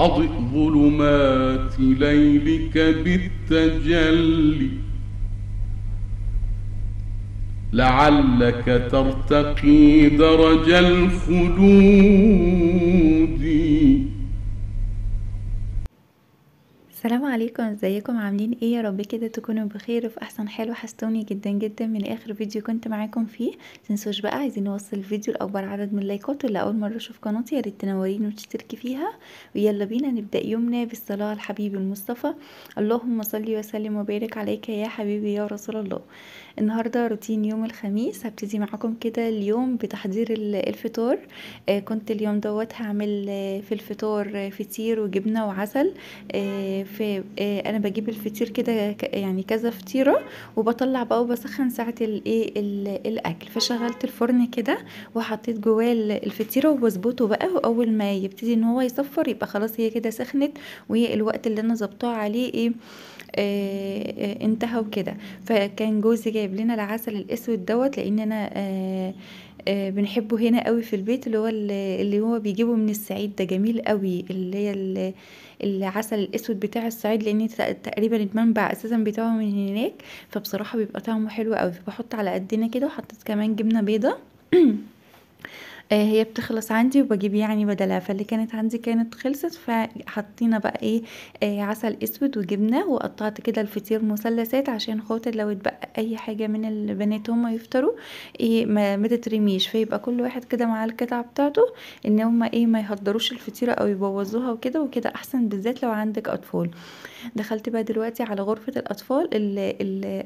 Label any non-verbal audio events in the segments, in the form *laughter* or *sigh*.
أضئ ظلمات ليلك بالتجلي. لعلك ترتقي درج الخلود. السلام عليكم ازيكم؟ عاملين إيه؟ يا رب كده تكونوا بخير وفي أحسن حال. وحشتوني جدا جدا من آخر فيديو كنت معاكم فيه. متنسوش بقى عايزين نوصل الفيديو لأكبر عدد من اللايكات واللي اول مرة أشوف قناتي يا ريت تنوريني وتشتركي فيها. ويلا بينا نبدأ يومنا بالصلاة على الحبيب المصطفى. اللهم صل وسلم وبارك عليك يا حبيبي يا رسول الله. النهارده روتين يوم الخميس هبتدي معاكم كده اليوم بتحضير الفطار. آه كنت اليوم دوت هعمل آه في الفطار آه فطير وجبنة وعسل. في أنا بجيب الفطير كده يعني كذا فطيرة وبطلع بقى وبسخن ساعة الايه الأكل. فشغلت الفرن كده وحطيت جواه الفطيرة وبظبطه بقى. وأول ما يبتدي إن هو يصفر يبقى خلاص هي كده سخنت والوقت اللي أنا ظبطاه عليه إيه انتهى وكده. فكان جوزي جايب لنا العسل الأسود دوت لأن أنا آه آه بنحبه هنا قوي في البيت اللي هو اللي هو بيجيبه من الصعيد. ده جميل قوي اللي هي العسل الأسود بتاع الصعيد لأن تقريبا المنبع أساسا بتاعه من هناك. فبصراحة بيبقى طعمه حلو قوي. فبحط على قدنا كده وحطيت كمان جبنة بيضة. *clears throat* *clears throat* *clears throat* آه هي بتخلص عندي وبجيب يعني بدلها. فاللي كانت عندي كانت خلصت فحطينا بقى إيه آه عسل أسود وجبنة وقطعت كده الفطير مثلثات عشان خاطر لو اتبقى أي حاجة من البنات هما يفطروا إيه ما, تترميش. فيبقى كل واحد كده مع القطعة بتاعته إن هما إيه ما يهدروش الفطيرة أو يبوظوها وكده وكده أحسن بالذات لو عندك أطفال. دخلت بقى دلوقتي على غرفة الأطفال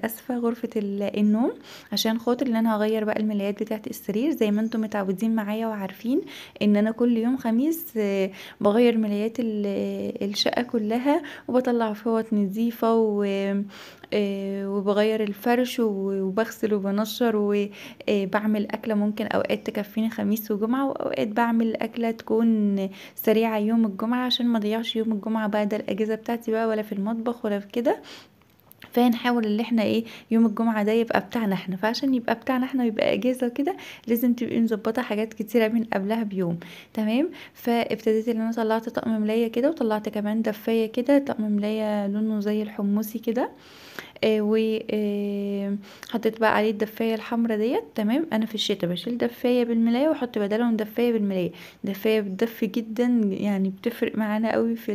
أسفة غرفة النوم عشان خاطر إن أنا هغير بقى الملايات بتاعة السرير. زي ما أنتم متعودين معايا معايا وعارفين إن أنا كل يوم خميس بغير ملايات الشقة كلها وبطلع فوط نظيفة و وبغير الفرش وبغسل وبنشر وبعمل أكلة ممكن أوقات تكفيني خميس وجمعة وأوقات بعمل أكلة تكون سريعة يوم الجمعة عشان ما ضيعش يوم الجمعة ده الأجازة بتاعتي بقى ولا في المطبخ ولا في كده. فنحاول ان إحنا إيه يوم الجمعة ده يبقى بتاعنا إحنا. فعشان يبقى بتاعنا إحنا ويبقى أجازة وكده لازم تبقي مظبطة حاجات كتيرة من قبلها بيوم. تمام؟ فابتديت إن أنا طلعت طقم ملاية كده وطلعت كمان دفاية كده طقم ملاية لونه زي الحمصي كده. وحطيت بقى عليه الدفاية الحمراء ديت تمام؟ أنا في الشتاء بشيل دفاية بالملاية وأحط بدلهم دفاية بالملاية. دفاية بتدفي جدا يعني بتفرق معانا قوي في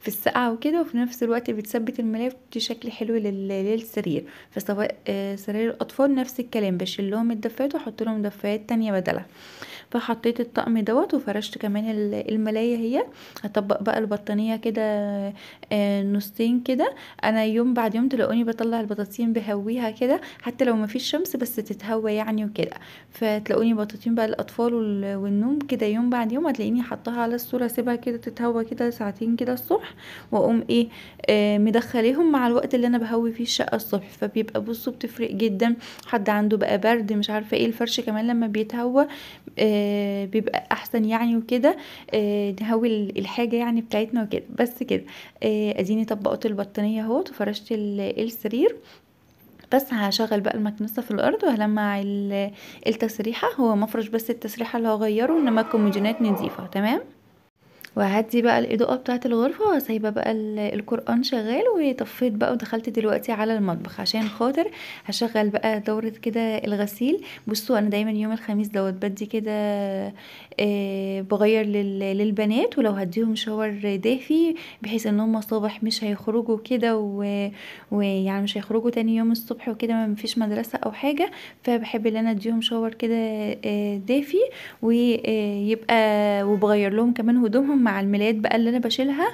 في السقعة وكده وفي نفس الوقت بتثبت الملاية بتدي شكل حلو للسرير. فسواء آه سرير الأطفال نفس الكلام بشيل لهم الدفايات وأحط لهم دفايات تانية بدلها. فحطيت الطقم دوت وفرشت كمان الملاية هي. هطبق بقى البطانيه كده آه نصين كده. أنا يوم بعد يوم تلاقوني بطلع البطاطين بهويها كده حتى لو مفيش شمس بس تتهوى يعني وكده. فتلاقوني بطاطين بقى الأطفال والنوم كده يوم بعد يوم هتلاقيني حطاها على الصورة اسيبها كده تتهوى كده ساعتين كده الصبح وأقوم إيه آه مدخليهم مع الوقت اللي أنا بهوي فيه الشقة الصبح. فبيبقى بصوا بتفرق جدا. حد عنده بقى برد مش عارفة إيه الفرش كمان لما بيتهوى آه بيبقى أحسن يعني وكده آه نهوي الحاجة يعني بتاعتنا وكده. بس كده آه أديني طبقت البطانية أهوت وفرشت السرير. بس هشغل بقى المكنسة في الأرض وهلمع التسريحة. هو مفرش بس التسريحة اللي هغيره إنما الكومودينات نظيفه تمام؟ وهدي بقى الإضاءة بتاعه الغرفة وسايبة بقى القرآن شغال وطفيت بقى ودخلت دلوقتي على المطبخ. عشان خاطر هشغل بقى دورة كده الغسيل. بصوا أنا دايما يوم الخميس دوت بدي كده آه بغير للبنات ولو هديهم شاور دافي بحيث إن هم صبح مش هيخرجوا كده ويعني مش هيخرجوا تاني يوم الصبح وكده ما فيش مدرسة أو حاجة. فبحب إن أنا أديهم شاور كده آه دافي ويبقى وبغير لهم كمان هدومهم مع الملايات بقى اللي أنا بشيلها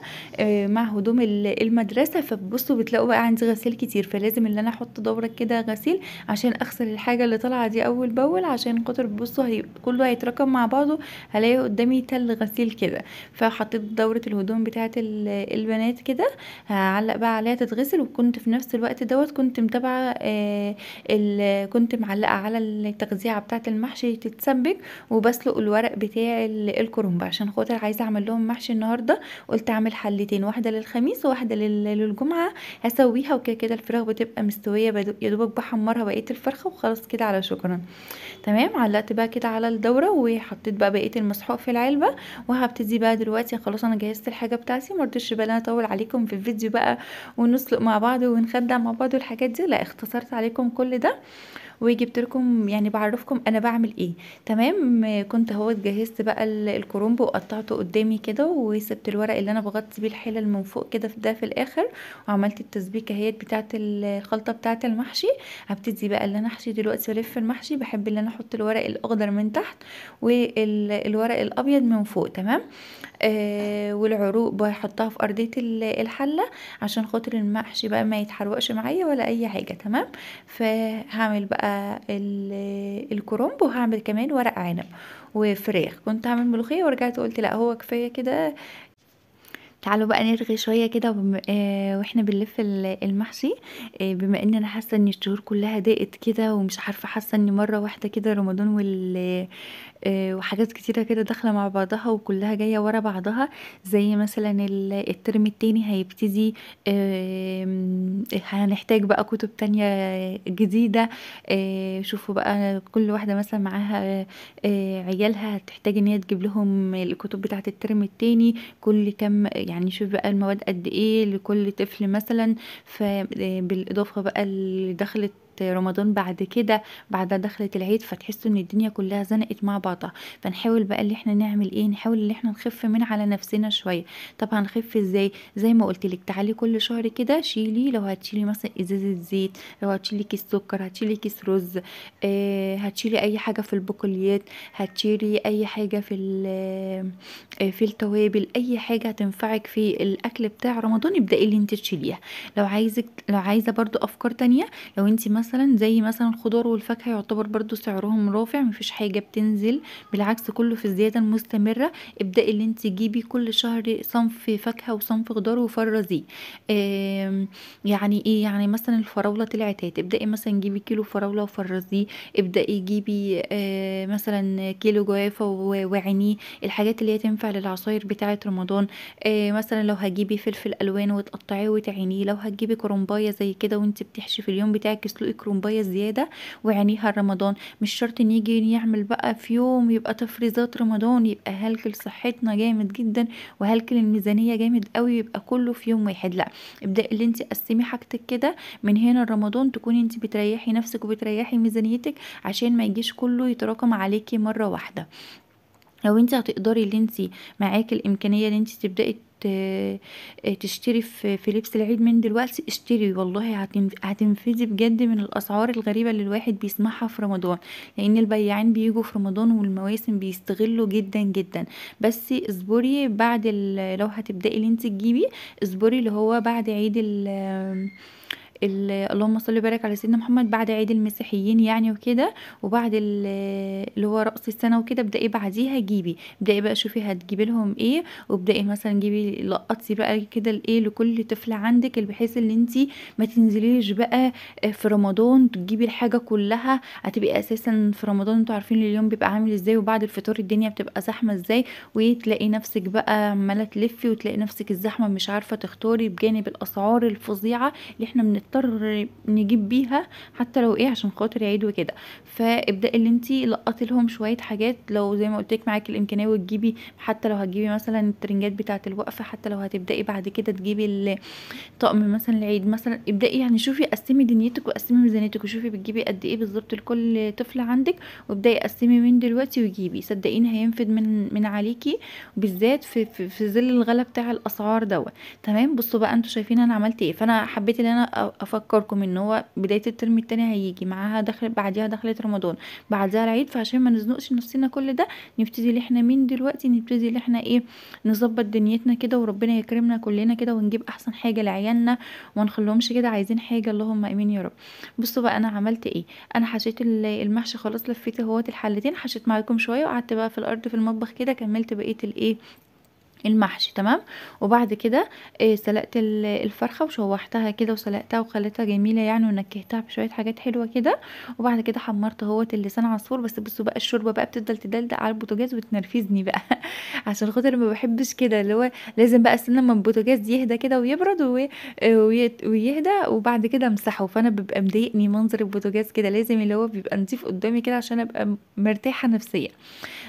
مع هدوم المدرسة. فبصوا بتلاقوا بقى عندي غسيل كتير فلازم ان أنا أحط دورة كده غسيل عشان أغسل الحاجة اللي طالعة دي أول بأول عشان خاطر بصوا هي كله هيتراكم مع بعضه هلاقي قدامي تل غسيل كده. فحطيت دورة الهدوم بتاعة البنات كده هعلق بقى عليها تتغسل. وكنت في نفس الوقت دوت كنت متابعة كنت معلقة على التغذية بتاعة المحشي تتسبك وبسلق الورق بتاع الكرنب عشان خاطر عايزة أعمل لهم لهم محشي النهارده قلت أعمل حلتين واحدة للخميس وواحدة لل- للجمعة هسويها وكده كده الفراخ بتبقى مستوية يا دوبك بحمرها بقية الفرخة وخلاص كده على شكرا. تمام؟ علقت بقى كده على الدورة وحطيت بقى بقية المسحوق في العلبة وهبتدي بقى دلوقتي خلاص أنا جهزت الحاجة بتاعتي مرضتش بقى أنا أطول عليكم في الفيديو بقى ونسلق مع بعض ونخدع مع بعض والحاجات دي لا اختصرت عليكم كل ده. وجبت لكم يعني بعرفكم أنا بعمل إيه. تمام؟ كنت أهو جهزت بقى ال- الكرنب وقطعته قدامي كده وسبت الورق اللي أنا بغطي بيه الحلل من فوق كده في ده في الآخر وعملت التسبيكة أهيت بتاعه الخلطة بتاعه المحشي. هبتدي بقى اللي أنا أحشي دلوقتي والف المحشي. بحب ان أنا أحط الورق الأخضر من تحت والورق الأبيض من فوق. تمام؟ آه والعروق بحطها في أرضية ال- الحلة عشان خاطر المحشي بقى ما يتحرقش معايا ولا أي حاجة تمام؟ فهعمل بقى ال- الكرنب وهعمل كمان ورق عنب وفراخ. كنت هعمل ملوخية ورجعت قلت لأ هو كفاية كده. تعالوا بقى نرغي شوية كده آه، وإحنا بنلف ال- المحشي. آه، بما إن أنا حاسة إن الشهور كلها ضاقت كده ومش عارفة حاسة إن مرة واحدة كده رمضان وال آه، وحاجات كتيرة كده داخلة مع بعضها وكلها جاية ورا بعضها زي مثلا ال- الترم التاني هيبتدي هنحتاج بقى كتب تانية جديدة آه، شوفوا بقى كل واحدة مثلا معاها آه، عيالها هتحتاج إن هي تجيب لهم الكتب بتاعة الترم التاني كل كم يعني شوف بقى المواد قد إيه لكل طفل مثلا فبالاضافة بقى اللي دخلت رمضان بعد كده بعد دخلة العيد فتحسوا إن الدنيا كلها زنقت مع بعضها. فنحاول بقى اللي إحنا نعمل إيه؟ نحاول اللي إحنا نخف من على نفسنا شوية. طب هنخف إزاي؟ زي ما قلت لك تعالي كل شهر كده شيلي لو هتشيلي مثلا إزازة زيت لو هتشيلي كيس سكر هتشيلي كيس رز آه هتشيلي أي حاجة في البقوليات هتشيلي أي حاجة في آه، في التوابل أي حاجة هتنفعك في الأكل بتاع رمضان ابدأي اللي أنت تشيليها. لو عايزك لو عايزة برضو أفكار تانية لو أنت مثلا زي مثلا الخضار والفاكهة يعتبر برضو سعرهم رافع مفيش حاجة بتنزل بالعكس كله في الزيادة المستمرة. ابدأي اللي انت تجيبي كل شهر صنف فاكهة وصنف خضار وفرزيه. آم، يعني إيه؟ يعني مثلا الفراولة طلعت ابدأي مثلا جيبي كيلو فراولة وفرزيه. ابدأي جيبي آه، مثلا كيلو جوافة وعينيه. الحاجات اللي هي تنفع للعصاير بتاعة رمضان. آه، مثلا لو هتجيبي فلفل ألوان وتقطعيه وتعينيه. لو هتجيبي كرنبايه زي كده وانت بتحشي في اليوم بتاعك اسلقي كرنبايه زيادة وعينيها رمضان. مش شرط إن يجي يعمل بقى في يوم يبقى تفريزات رمضان يبقى هلك لصحتنا جامد جدا وهلك الميزانية جامد قوي يبقى كله في يوم واحد. لا ابدأي اللي انت قسمي حاجتك كده من هنا لرمضان تكوني انت بتريحي نفسك وبتريحي ميزانيتك عشان ما يجيش كله يتراكم عليكي مرة واحدة. لو انت هتقدري اللي انت معاكي الإمكانية اللي انت تبدأي تشتري في لبس العيد من دلوقتي اشتري والله هتن- هتنفذي بجد من الأسعار الغريبة اللي الواحد بيسمعها في رمضان لأن البياعين بيجوا في رمضان والمواسم بيستغلوا جدا جدا. بس اصبري بعد لو هتبدأي اللي انت تجيبي اصبري اللي هو بعد عيد ال- اللهم صل وبارك على سيدنا محمد بعد عيد المسيحيين يعني وكده وبعد ال- اللي هو رأس السنة وكده ابدأي بعديها جيبي. ابدأي بقى شوفي هتجيبي لهم إيه وابدأي مثلا جيبي لقطي بقى كده الايه لكل طفل عندك بحيث إن انتي ما تنزليش بقى في رمضان تجيبي الحاجة كلها. هتبقي أساسا في رمضان أنتوا عارفين اليوم بيبقى عامل إزاي وبعد الفطار الدنيا بتبقى زحمة إزاي. وتلاقي نفسك بقى عمالة تلفي وتلاقي نفسك الزحمة مش عارفة تختاري بجانب الأسعار الفظيعة اللي إحنا بنضطر نجيب بيها حتى لو إيه عشان خاطر عيد وكده. فابدأي اللي انتي لقطي لهم شوية حاجات لو زي ما قلت لك معاكي الإمكانية وتجيبي حتى لو هتجيبي مثلا الترنجات بتاعة الوقفة حتى لو هتبدأي بعد كده تجيبي ال- طقم مثلا العيد. مثلا ابدأي يعني شوفي قسمي دنيتك وقسمي ميزانيتك وشوفي بتجيبي قد إيه بالظبط لكل طفل عندك وابدأي قسمي من دلوقتي وجيبي. صدقيني هينفد من من عليكي بالذات في في, في ظل الغلا بتاع الأسعار دوت. تمام؟ بصوا بقى أنتوا شايفين أنا عملت إيه. فأنا حبيت إن أنا افكركم إن هو بداية الترم التاني هيجي معاها دخل بعديها دخلت رمضان بعدها العيد فعشان ما نزنقش نفسنا كل ده نبتدي اللي إحنا من دلوقتي؟ نبتدي اللي إحنا إيه نظبط دنيتنا كده وربنا يكرمنا كلنا كده ونجيب أحسن حاجة لعيالنا وما نخليهمش كده عايزين حاجة اللهم آمين يا رب. بصوا بقى أنا عملت إيه؟ أنا حشيت ال- المحشي خلاص لفيت أهوت الحلتين حشيت معاكم شوية وقعدت بقى في الأرض في المطبخ كده كملت بقية الإيه المحشي تمام؟ وبعد كده آه، سلقت ال- الفرخة وشوحتها كده وسلقتها وخليتها جميلة يعني ونكهتها بشويه حاجات حلوة كده. وبعد كده حمرت أهوت اللسان عصفور. بس بصوا بقى الشوربة بقى بتفضل تدلدق على البوتاجاز وتنرفزني بقى *laughs* عشان خاطر ما بحبش كده اللي هو لازم بقى استنى لما البوتاجاز يهدى كده ويبرد ويت- ويهدى وبعد كده امسحه. فأنا ببقى مضايقني منظر البوتاجاز كده لازم اللي هو بيبقى نضيف قدامي كده عشان أبقى مرتاحة نفسيا.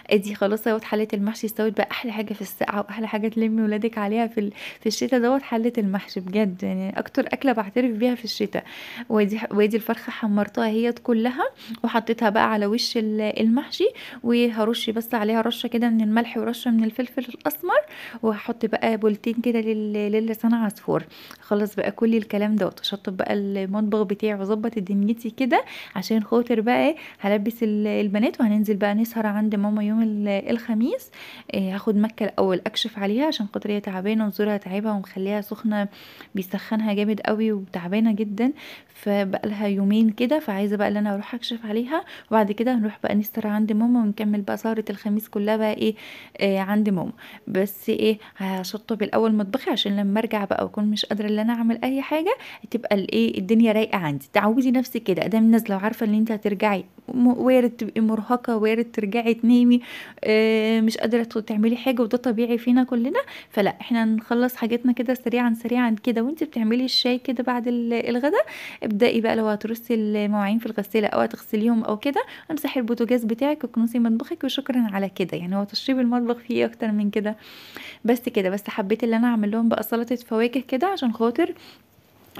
ادي خلاص أهوت حله المحشي استوت بقى أحلى حاجة في وأحلى حاجة تلمي ولادك عليها في في الشتاء دوت حلة المحشي بجد يعني أكتر أكلة بعترف بيها في الشتاء وادي وادي الفرخة حمرتها هي كلها وحطيتها بقى على وش ال- المحشي وهرش بس عليها رشة كده من الملح ورشة من الفلفل الأسمر وهحط بقى بولتين كده لل- للسان عصفور. خلاص بقى كل الكلام دوت. اشطب بقى المطبخ بتاعي وأظبط دنيتي كده عشان خاطر بقى إيه هلبس ال- البنات وهننزل بقى نسهر عند ماما يوم ال- الخميس. إيه هاخد مكة الأول. أكشف عليها عشان خاطر هي تعبانة وزورها تعبها ومخليها سخنة بيسخنها جامد قوي وتعبانة جدا. فبقى لها يومين كده فعايزة بقى إن أنا أروح أكشف عليها. وبعد كده نروح بقى نسهر عند ماما ونكمل بقى سهرة الخميس كلها بقى إيه آه عند ماما. بس إيه هشطب الأول مطبخي عشان لما أرجع بقى وأكون مش قادرة إن أنا أعمل أي حاجة تبقى الايه الدنيا رايقة عندي. تعودي نفسك كده أدام نازله وعارفه إن أنت هترجعي وارد تبقي مرهقة وارد ترجعي تنامي آه مش قادرة تعملي حاجة وده طبيعي فينا كلنا. فلا إحنا نخلص حاجتنا كده سريعا سريعا كده وانت بتعملي الشاي كده بعد ال- الغدا. ابدأي بقى لو هترصي المواعين في الغسالة أو هتغسليهم أو كده امسحي البوتاجاز بتاعك وكنسي مطبخك وشكرا على كده. يعني هو تشطيب المطبخ فيه أكتر من كده. بس كده بس حبيت ان أنا أعمل لهم بقى سلطة فواكه كده عشان خاطر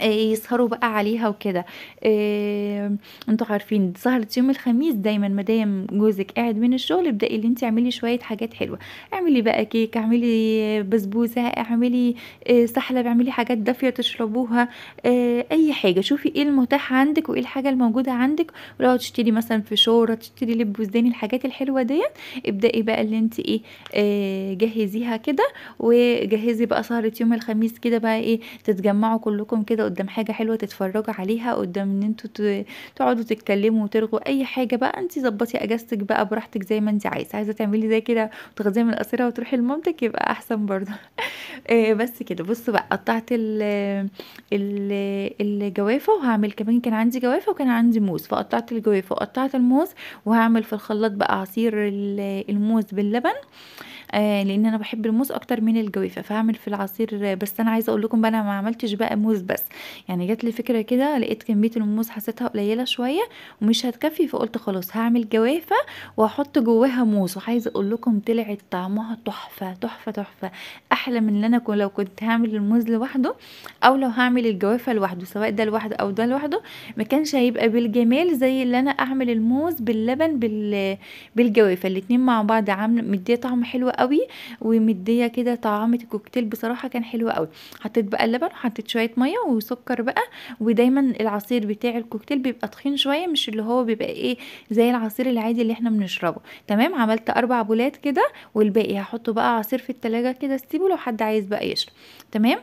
يسهروا بقى عليها وكده. آه، أنتوا عارفين سهرة يوم الخميس دايما مادام جوزك قاعد من الشغل ابدأي اللي انت اعملي شوية حاجات حلوة. اعملي بقى كيك اعملي بسبوسة اعملي آه، سحلب اعملي حاجات دافية تشربوها آه، أي حاجة. شوفي إيه المتاح عندك وإيه الحاجة الموجودة عندك. ولو هتشتري مثلا فشورة تشتري لب وزداني الحاجات الحلوة ديت. ابدأي بقى اللي انت إيه آه، جهزيها كده. وجهزي بقى سهرة يوم الخميس كده بقى إيه تتجمعوا كلكم كده قدام حاجة حلوة تتفرجوا عليها قدام إن أنتوا تقعدوا تتكلموا وترغوا أي حاجة بقى انت ظبطي أجازتك بقى براحتك زي ما انت عايزة. عايزة تعملي زي كده وتاخديها من القصيرة وتروحي لمامتك يبقى أحسن برضه. *laughs* آه، بس كده. بصوا بقى قطعت ال ال الجوافة وهعمل كمان كان عندي جوافة وكان عندي موز فقطعت الجوافة وقطعت الموز وهعمل في الخلاط بقى عصير ال- الموز باللبن. آه لأن أنا بحب الموز أكتر من الجوافة فهعمل في العصير بس أنا عايزة أقول لكم بقى أنا ما عملتش بقى موز بس. يعني جات لي فكرة كده لقيت كمية الموز حسيتها قليلة شوية ومش هتكفي فقلت خلاص هعمل جوافة وأحط جواها موز. وعايزة أقول لكم طلعت طعمها تحفة تحفة تحفة. أحلى من اللي أنا لو كنت هعمل الموز لوحده أو لو هعمل الجوافة لوحده سواء ده لوحده أو ده لوحده ما كانش هيبقى بالجمال زي اللي أنا أعمل الموز باللبن بال بالجوافة. الاتنين مع بعض عامله مدية طعم حلو قوي ومدية كده طعامه الكوكتيل. بصراحة كان حلو قوي. حطيت بقى اللبن وحطيت شوية مية وسكر بقى ودايما العصير بتاع الكوكتيل بيبقى تخين شوية مش اللي هو بيبقى إيه زي العصير العادي اللي إحنا بنشربه. تمام؟ عملت أربع بولات كده والباقي هحطه بقى عصير في التلاجة كده سيبه لو حد عايز بقى يشرب. تمام؟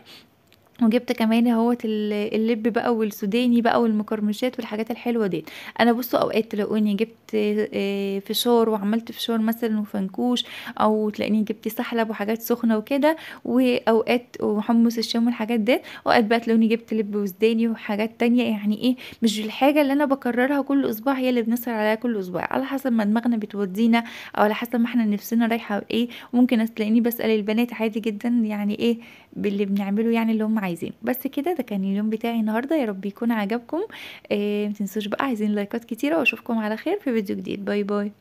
وجبت كمان اهوت ال- اللب بقى والسوداني بقى والمقرمشات والحاجات الحلوة دي أنا بصوا أوقات تلاقوني جبت آه، فشار وعملت فشار مثلا وفنكوش أو تلاقيني جبت سحلب وحاجات سخنة وكده وأوقات وحمص الشام والحاجات دي اوقات بقى تلاقوني جبت لب وسوداني وحاجات تانية. يعني إيه؟ مش الحاجة اللي أنا بكررها كل أسبوع هي اللي بنسهر عليها كل أسبوع. على حسب ما دماغنا بتودينا أو على حسب ما إحنا نفسنا رايحة إيه. ممكن تلاقيني بسأل البنات عادي جدا يعني إيه؟ باللي بنعمله يعني اللي هم عايزين بس كده ده كان اليوم بتاعي النهارده. يا رب يكون عجبكم. آه متنسوش بقى عايزين لايكات كتيرة وأشوفكم على خير في فيديو جديد. bye bye.